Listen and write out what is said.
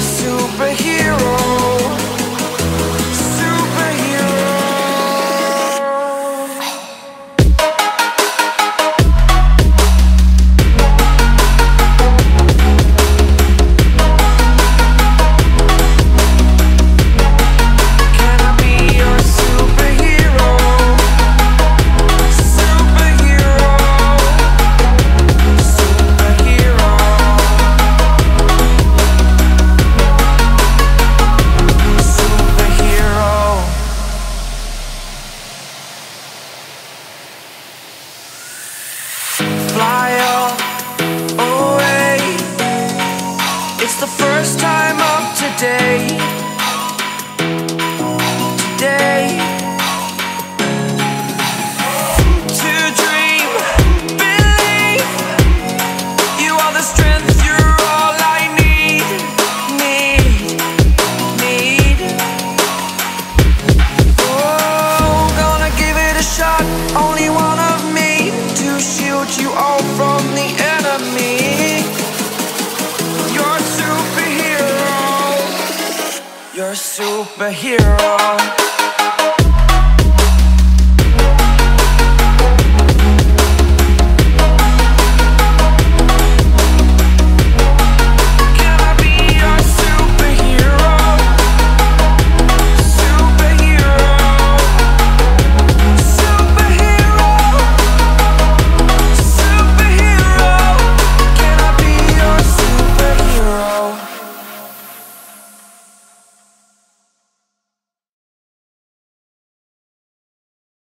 superhero. the first time. superhero.